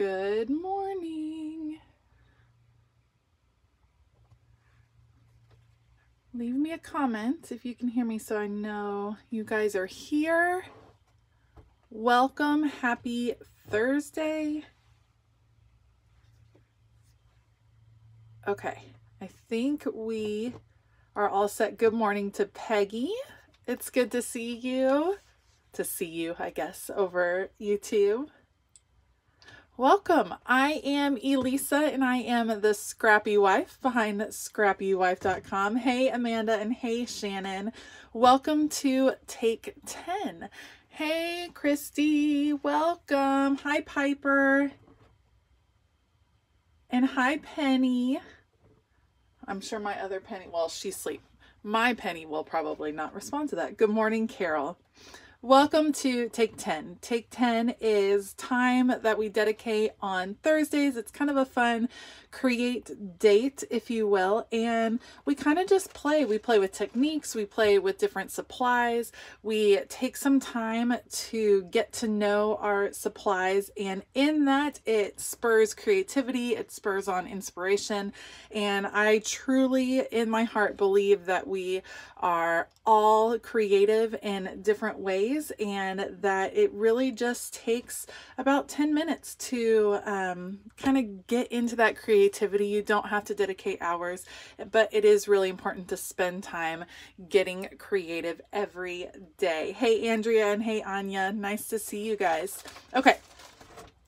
Good morning. Leave me a comment if you can hear me so I know you guys are here. Welcome. Happy Thursday. Okay, I think we are all set. Good morning to Peggy. It's good to see you. To see you, I guess, over YouTube. Welcome. I am Elisa and I am the scrappy wife behind scrappywife.com. Hey, Amanda and hey, Shannon. Welcome to Take 10. Hey, Christy. Welcome. Hi, Piper. And hi, Penny. I'm sure my other Penny, well, she's asleep. My Penny will probably not respond to that. Good morning, Carol. Welcome to Take 10. Take 10 is time that we dedicate on Thursdays. It's kind of a fun create date, if you will, and we kind of just play. We play with techniques, we play with different supplies, we take some time to get to know our supplies, and in that, it spurs creativity, it spurs on inspiration, and I truly, in my heart, believe that we are all creative in different ways and that it really just takes about 10 minutes to um, kind of get into that creativity. You don't have to dedicate hours, but it is really important to spend time getting creative every day. Hey, Andrea and hey, Anya. Nice to see you guys. Okay.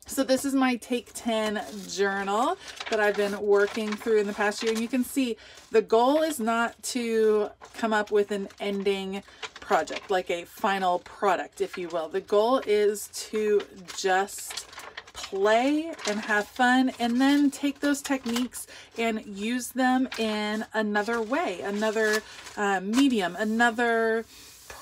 So this is my Take 10 journal that I've been working through in the past year. And you can see the goal is not to come up with an ending project, like a final product, if you will. The goal is to just play and have fun and then take those techniques and use them in another way, another uh, medium, another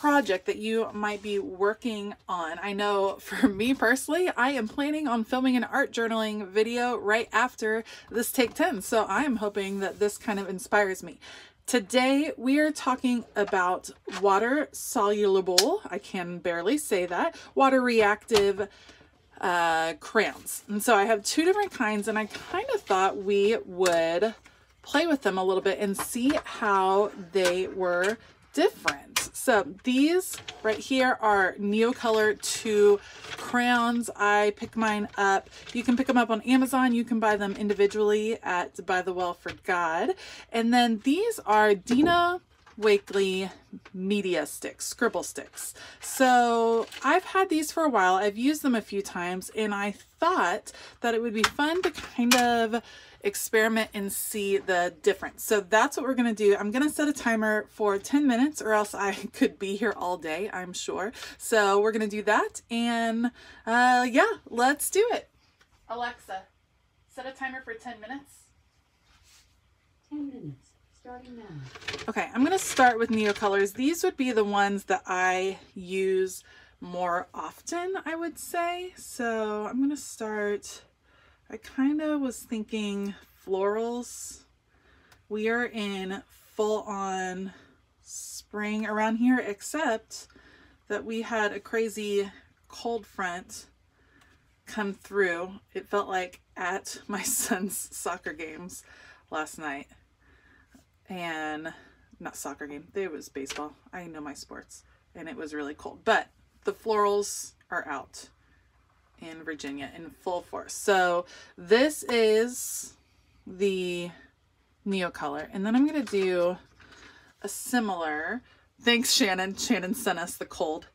project that you might be working on. I know for me personally, I am planning on filming an art journaling video right after this Take 10. So I'm hoping that this kind of inspires me. Today we are talking about water soluble, I can barely say that, water reactive uh, crayons. And so I have two different kinds and I kind of thought we would play with them a little bit and see how they were different. So these right here are Neocolor 2 crayons. I pick mine up. You can pick them up on Amazon. You can buy them individually at By the Well for God. And then these are Dina Wakley media sticks, scribble sticks. So I've had these for a while. I've used them a few times and I thought that it would be fun to kind of experiment and see the difference. So that's what we're going to do. I'm going to set a timer for 10 minutes or else I could be here all day, I'm sure. So we're going to do that. And uh, yeah, let's do it. Alexa, set a timer for 10 minutes. 10 minutes. Starting now. Okay, I'm going to start with Neocolors. These would be the ones that I use more often, I would say. So I'm going to start, I kind of was thinking florals. We are in full on spring around here, except that we had a crazy cold front come through. It felt like at my son's soccer games last night and not soccer game. It was baseball. I know my sports, and it was really cold. But the florals are out in Virginia in full force. So this is the Neo color. and then I'm gonna do a similar. Thanks, Shannon. Shannon sent us the cold.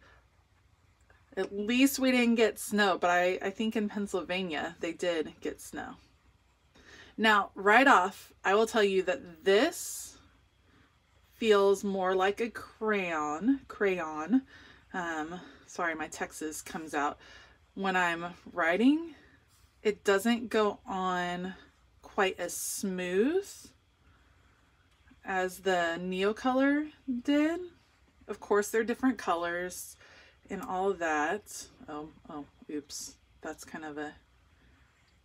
At least we didn't get snow, but I, I think in Pennsylvania they did get snow. Now, right off, I will tell you that this feels more like a crayon, crayon. Um, sorry, my Texas comes out. When I'm writing, it doesn't go on quite as smooth as the Neocolor did. Of course, they're different colors and all of that. Oh, oh, oops. That's kind of a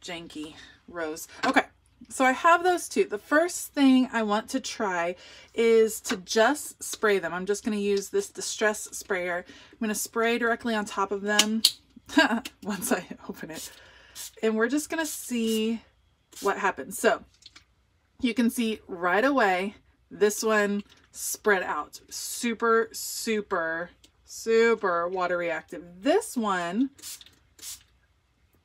janky rose. Okay, so I have those two. The first thing I want to try is to just spray them. I'm just going to use this Distress sprayer. I'm going to spray directly on top of them once I open it. and we're just going to see what happens. So you can see right away, this one spread out. Super, super, super water reactive. This one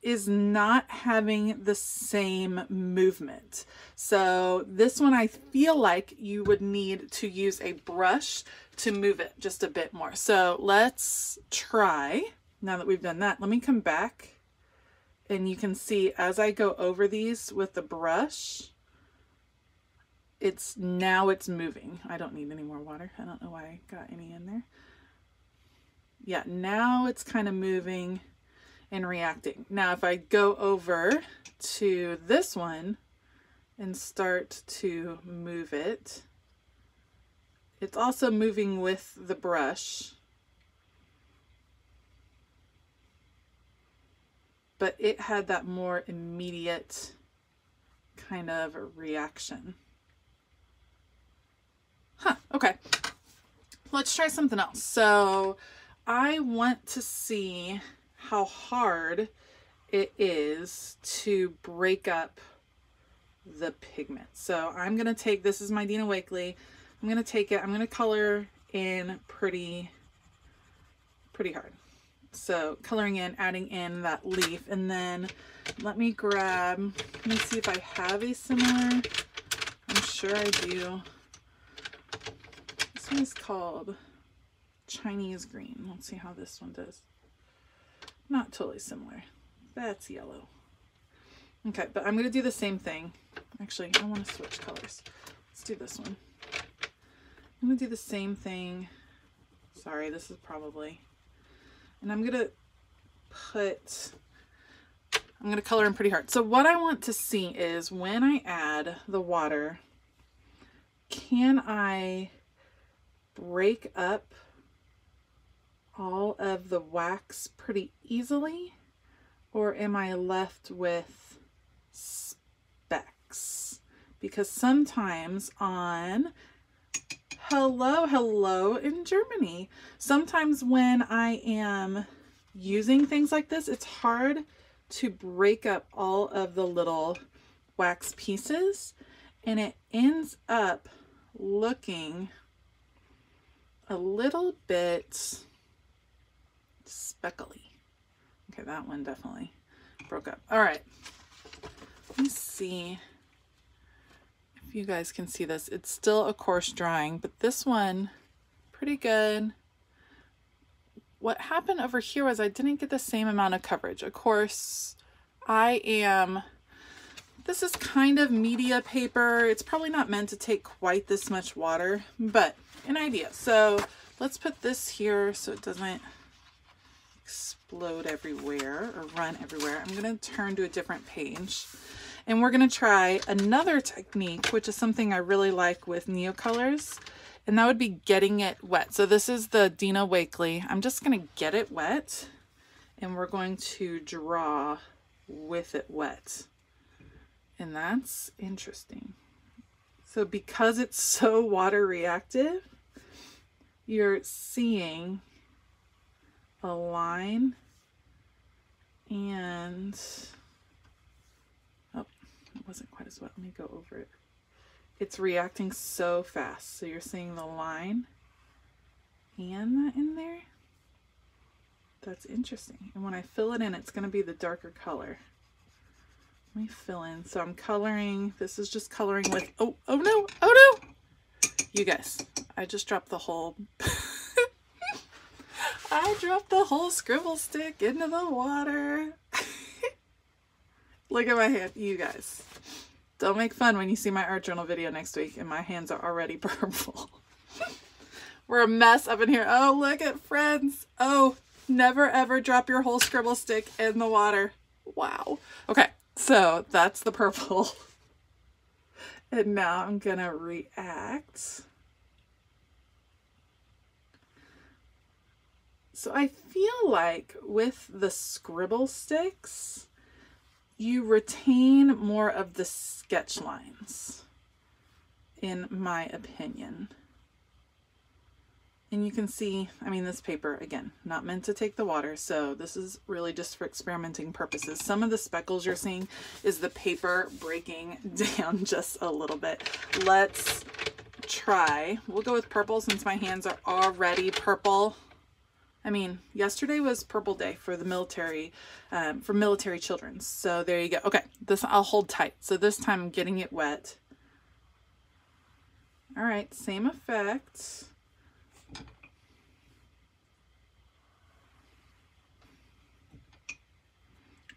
is not having the same movement. So this one I feel like you would need to use a brush to move it just a bit more. So let's try, now that we've done that, let me come back and you can see as I go over these with the brush, it's now it's moving. I don't need any more water. I don't know why I got any in there. Yeah, now it's kind of moving and reacting. Now, if I go over to this one and start to move it, it's also moving with the brush. But it had that more immediate kind of reaction. Huh, okay. Let's try something else. So I want to see how hard it is to break up the pigment. So I'm going to take, this is my Dina Wakley. I'm going to take it, I'm going to color in pretty, pretty hard. So coloring in, adding in that leaf, and then let me grab, let me see if I have a similar, I'm sure I do. This one's called Chinese Green. Let's see how this one does. Not totally similar. That's yellow. Okay, but I'm going to do the same thing. Actually, I want to switch colors. Let's do this one. I'm going to do the same thing. Sorry, this is probably... And I'm to put... I'm to color in pretty hard. So what I want to see is when I add the water, can I break up all of the wax pretty easily or am I left with specks? Because sometimes on hello, hello in Germany, sometimes when I am using things like this, it's hard to break up all of the little wax pieces and it ends up looking a little bit speckly. Okay, that one definitely broke up. All right, let me see you guys can see this. It's still a coarse drawing, but this one, pretty good. What happened over here was I didn't get the same amount of coverage. Of course, I am, this is kind of media paper. It's probably not meant to take quite this much water, but an idea. So let's put this here so it doesn't explode everywhere or run everywhere. I'm to turn to a different page and we're going to try another technique, which is something I really like with Neocolors, and that would be getting it wet. So this is the Dina Wakley. I'm just going to get it wet and we're going to draw with it wet. And that's interesting. So because it's so water reactive, you're seeing a line and wasn't quite as wet let me go over it. It's reacting so fast. So you're seeing the line and that in there? That's interesting. And when I fill it in it's going to be the darker color. Let me fill in. So I'm coloring. This is just coloring with oh oh no oh no! You guys I just dropped the whole I dropped the whole scribble stick into the water. Look at my hand, you guys. Don't make fun when you see my art journal video next week and my hands are already purple. We're a mess up in here. Oh, look at friends. Oh, never ever drop your whole scribble stick in the water. Wow. Okay, so that's the purple. And now I'm gonna react. So I feel like with the scribble sticks, you retain more of the sketch lines, in my opinion. And you can see, I mean, this paper, again, not meant to take the water, so this is really just for experimenting purposes. Some of the speckles you're seeing is the paper breaking down just a little bit. Let's try, we'll go with purple since my hands are already purple. I mean, yesterday was purple day for the military, um, for military children. So there you go. Okay, this I'll hold tight. So this time I'm getting it wet. All right, same effect.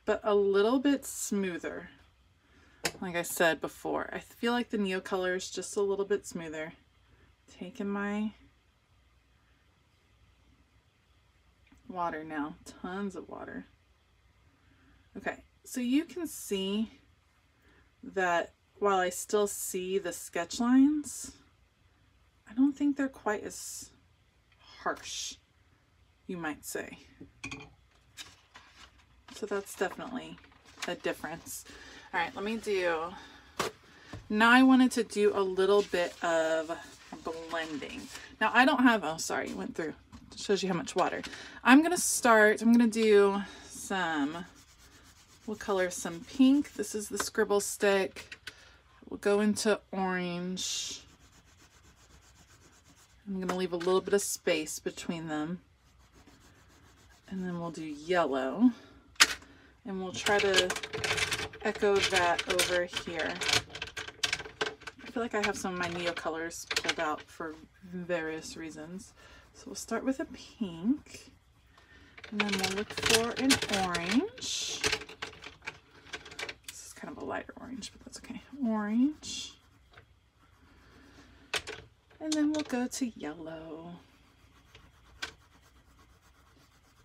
But a little bit smoother. Like I said before, I feel like the Neo color is just a little bit smoother. Taking my water now, tons of water. Okay, so you can see that while I still see the sketch lines, I don't think they're quite as harsh, you might say. So that's definitely a difference. All right, let me do, now I wanted to do a little bit of blending. Now I don't have, oh sorry, went through, shows you how much water. I'm gonna start, I'm gonna do some, we'll color some pink. This is the scribble stick. We'll go into orange. I'm going to leave a little bit of space between them. And then we'll do yellow. And we'll try to echo that over here. I feel like I have some of my Neocolors pulled out for various reasons. So we'll start with a pink. And then we'll look for an orange This is kind of a lighter orange, but that's okay. Orange. And then we'll go to yellow.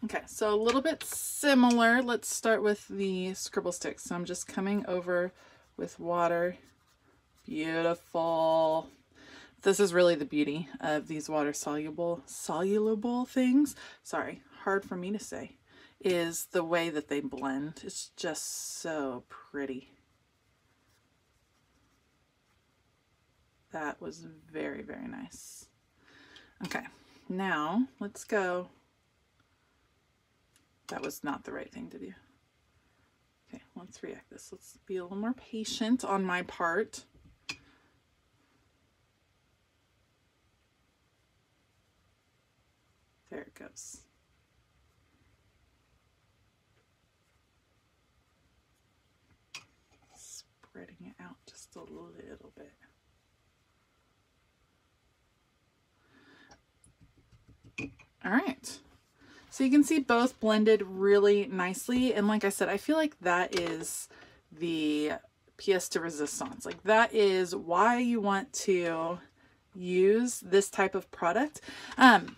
Okay, so a little bit similar. Let's start with the scribble stick. So I'm just coming over with water. Beautiful. This is really the beauty of these water soluble, soluble things. Sorry, hard for me to say is the way that they blend. It's just so pretty. That was very, very nice. Okay, now let's go. That was not the right thing to do. Okay, let's react this. Let's be a little more patient on my part. There it goes. spreading it out just a little bit. All right. So you can see both blended really nicely. And like I said, I feel like that is the pièce de resistance. Like that is why you want to use this type of product. Um,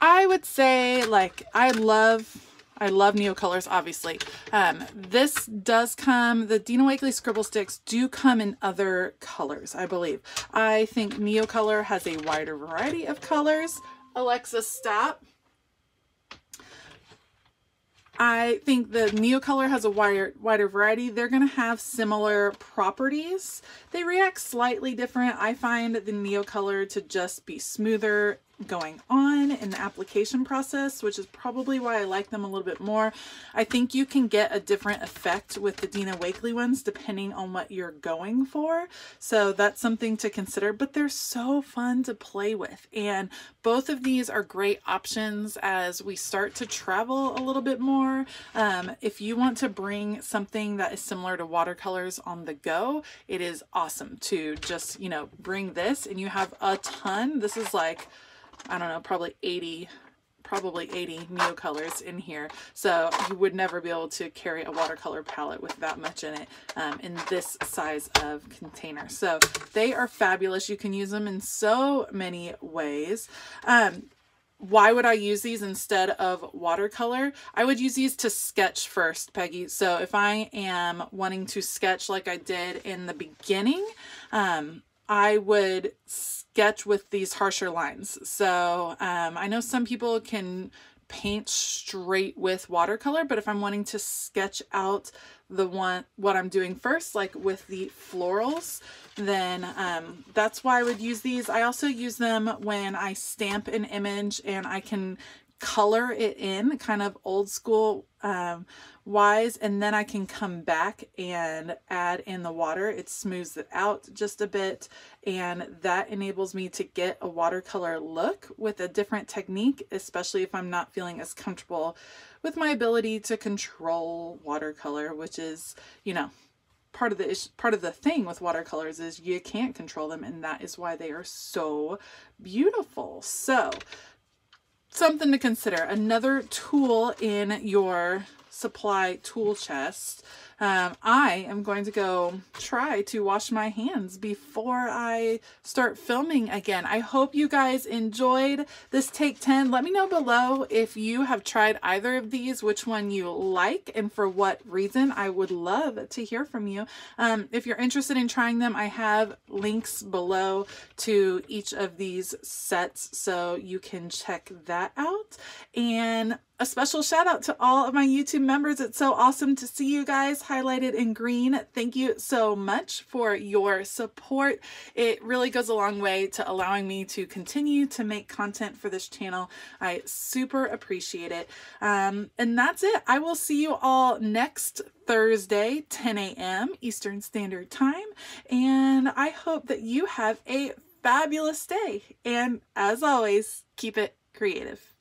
I would say like I love I love Neo colors, obviously. Um, this does come, the Dina Wakley Scribble Sticks do come in other colors, I believe. I think Neo color has a wider variety of colors. Alexa, stop. I think the Neocolor has a wider, wider variety. They're going to have similar properties. They react slightly different. I find the Neocolor to just be smoother going on in the application process, which is probably why I like them a little bit more. I think you can get a different effect with the Dina Wakley ones depending on what you're going for. So that's something to consider, but they're so fun to play with. And both of these are great options as we start to travel a little bit more. Um, if you want to bring something that is similar to watercolors on the go, it is awesome to just, you know, bring this and you have a ton. This is like I don't know, probably 80 probably 80 Neocolors in here. So you would never be able to carry a watercolor palette with that much in it um, in this size of container. So they are fabulous. You can use them in so many ways. Um, why would I use these instead of watercolor? I would use these to sketch first, Peggy. So if I am wanting to sketch like I did in the beginning, um, I would sketch with these harsher lines. So um, I know some people can paint straight with watercolor, but if I'm wanting to sketch out the one, what I'm doing first, like with the florals, then um, that's why I would use these. I also use them when I stamp an image and I can color it in kind of old school um, wise and then I can come back and add in the water. It smooths it out just a bit and that enables me to get a watercolor look with a different technique, especially if I'm not feeling as comfortable with my ability to control watercolor, which is, you know, part of the part of the thing with watercolors is you can't control them and that is why they are so beautiful. So, something to consider. Another tool in your supply tool chest um, I am going to go try to wash my hands before I start filming again. I hope you guys enjoyed this Take 10. Let me know below if you have tried either of these, which one you like, and for what reason. I would love to hear from you. Um, if you're interested in trying them, I have links below to each of these sets so you can check that out. And a special shout out to all of my YouTube members. It's so awesome to see you guys highlighted in green. Thank you so much for your support. It really goes a long way to allowing me to continue to make content for this channel. I super appreciate it. Um, and that's it. I will see you all next Thursday, 10 a.m. Eastern Standard Time. And I hope that you have a fabulous day. And as always, keep it creative.